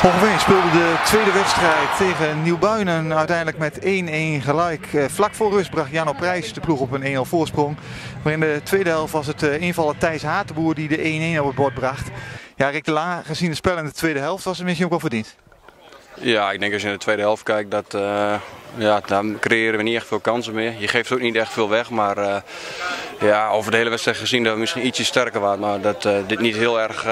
Hogeveen speelde de tweede wedstrijd tegen Nieuwbuinen uiteindelijk met 1-1 gelijk. Eh, vlak voor rust bracht Jano Prijs de ploeg op een 1-0 voorsprong. Maar in de tweede helft was het eh, invaller Thijs Hatenboer die de 1-1 op het bord bracht. Ja, Rick de La, gezien het spel in de tweede helft was het misschien ook wel verdiend. Ja, ik denk als je in de tweede helft kijkt, dat, uh, ja, dan creëren we niet echt veel kansen meer. Je geeft ook niet echt veel weg, maar uh, ja, over de hele wedstrijd gezien dat we misschien ietsje sterker waren. Maar dat uh, dit niet heel erg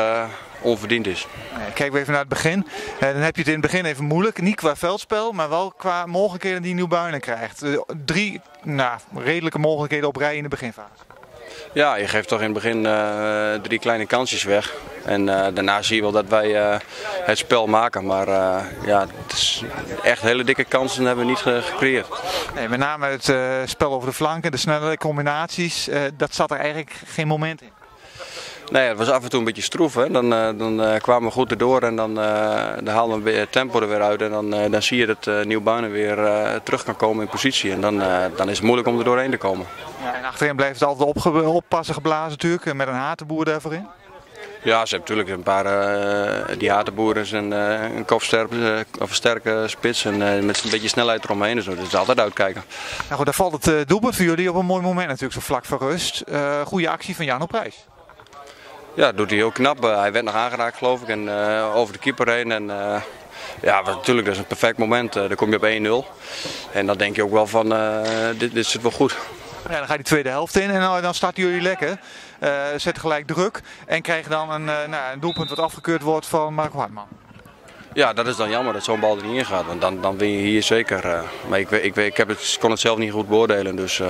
onverdiend is. Kijken we even naar het begin. dan heb je het in het begin even moeilijk. Niet qua veldspel, maar wel qua mogelijkheden die Nieuwbuinen krijgt. Drie nou, redelijke mogelijkheden op rij in de beginfase. Ja, je geeft toch in het begin uh, drie kleine kansjes weg. En uh, daarna zie je wel dat wij uh, het spel maken. Maar ja, het is echt hele dikke kansen hebben we niet gecreëerd. Nee, met name het spel over de flanken, de snelle combinaties, dat zat er eigenlijk geen moment in. Nee, het was af en toe een beetje stroef. Hè. Dan, dan kwamen we goed erdoor en dan, dan haalden we het tempo er weer uit. En dan, dan zie je dat uh, Nieuwbuinen weer terug kan komen in positie. En dan, dan is het moeilijk om er doorheen te komen. Ja, en achterin blijft het altijd op, oppassen geblazen natuurlijk, met een hatenboer daarvoor in. Ja, ze hebben natuurlijk een paar, uh, die hatenboeren zijn uh, een kopsterke, uh, of sterke spits en met een beetje snelheid eromheen. Dus dat is altijd uitkijken. Nou goed, daar valt het doelpunt voor jullie op een mooi moment natuurlijk, zo vlak voor rust. goede actie van Jan op prijs. Ja, dat doet hij heel knap. hij werd nog aangeraakt geloof ik en over de keeper heen. En, ja, natuurlijk, dat is een perfect moment. dan kom je op 1-0. En dan denk je ook wel van, dit, dit zit wel goed. Ja, dan ga je de tweede helft in en dan starten jullie lekker. Uh, zetten gelijk druk en krijgen dan een, uh, nou, een doelpunt wat afgekeurd wordt van Marco Hartman. Ja, dat is dan jammer dat zo'n bal er niet in gaat. Want dan, dan win je hier zeker. Uh, maar ik, ik, ik, heb het, kon het zelf niet goed beoordelen. Dus,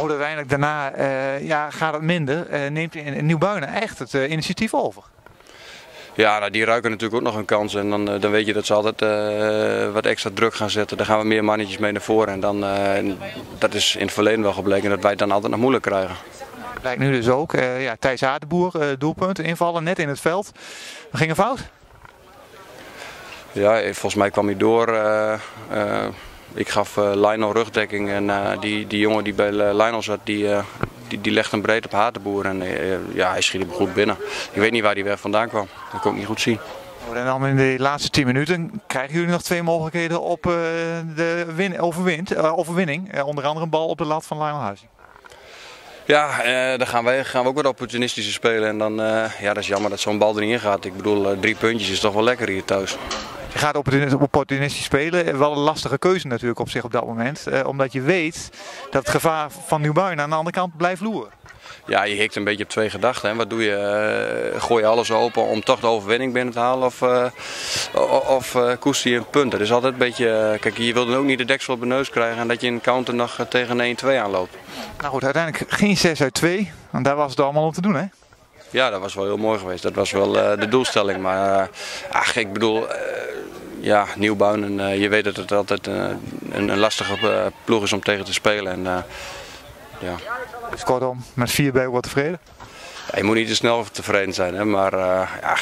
uiteindelijk daarna ja, gaat het minder. neemt in Nieuwbuinen echt het initiatief over. Ja, nou, die ruiken natuurlijk ook nog een kans. En dan, dan weet je dat ze altijd uh, wat extra druk gaan zetten. Dan gaan we meer mannetjes mee naar voren. En dan, uh, dat is in het verleden wel gebleken dat wij het dan altijd nog moeilijk krijgen. Lijkt nu dus ook. Uh, ja, Thijs Aardenboer, doelpunt, invallen, net in het veld. We gingen fout? Ja, volgens mij kwam hij door. ik gaf Lionel rugdekking en die, die jongen die bij Lionel zat, die, die, die legt hem breed op Hatenboer en uh, ja, hij schiet hem goed binnen. Ik weet niet waar die weg vandaan kwam. Dat kon ik niet goed zien. Oh, en dan in de laatste 10 minuten krijgen jullie nog twee mogelijkheden op uh, de win uh, overwinning. onder andere een bal op de lat van Lionel Huizing. Ja, uh, dan gaan we, gaan we ook wat opportunistischer spelen. En dan, uh, ja, dat is jammer dat zo'n bal er niet in gaat. Ik bedoel, drie puntjes is toch wel lekker hier thuis. Gaat opportunistisch spelen. Wel een lastige keuze natuurlijk op zich op dat moment. Eh, omdat je weet dat het gevaar van Nieuwbuin aan de andere kant blijft loeren. Ja, je hikt een beetje op twee gedachten. Hè. Wat doe je? Uh, gooi je alles open om toch de overwinning binnen te halen? Of, uh, of uh, koester je een punt? Dat is altijd een beetje... kijk, je wilt dan ook niet de deksel op de neus krijgen... en dat je een counter nog tegen 1-2 aanloopt. Nou goed, uiteindelijk geen 6 uit 2. Want daar was het allemaal om te doen, hè? Ja, dat was wel heel mooi geweest. Dat was wel de doelstelling. Maar ach, ik bedoel ja, nieuwbouw. En uh, je weet dat het altijd uh, een, een, lastige uh, ploeg is om tegen te spelen. En, ja. Dus kortom, met 4 ben je wel tevreden? Ja, je moet niet te snel tevreden zijn, hè, maar ja,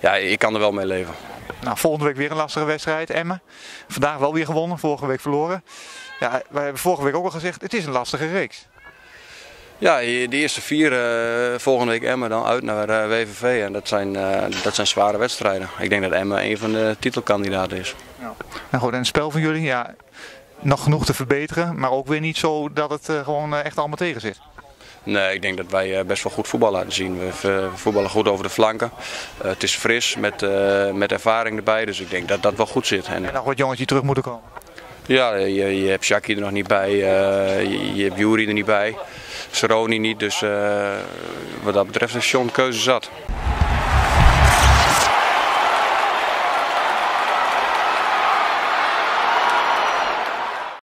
ja, ik kan er wel mee leven. Nou, volgende week weer een lastige wedstrijd, Emmen. Vandaag wel weer gewonnen, vorige week verloren. Ja, wij hebben vorige week ook al gezegd, het is een lastige reeks. Ja, de eerste vier, uh, volgende week Emmen dan uit naar uh, eh, WVV. En dat zijn, uh, dat zijn zware wedstrijden. Ik denk dat Emmen een van de titelkandidaten is. Ja. Nou goed, en het spel van jullie, ja, nog genoeg te verbeteren. Maar ook weer niet zo dat het gewoon echt allemaal tegen zit. Nee, ik denk dat wij best wel goed voetbal laten zien. We voetballen goed over de flanken. het is fris, met, met ervaring erbij. Dus ik denk dat dat wel goed zit. En, en nog wat jongens die terug moeten komen. Ja, je, je hebt Shaki er nog niet bij. je, je hebt Jury er niet bij. Seroni niet. Dus uh, wat dat betreft is John keuze zat.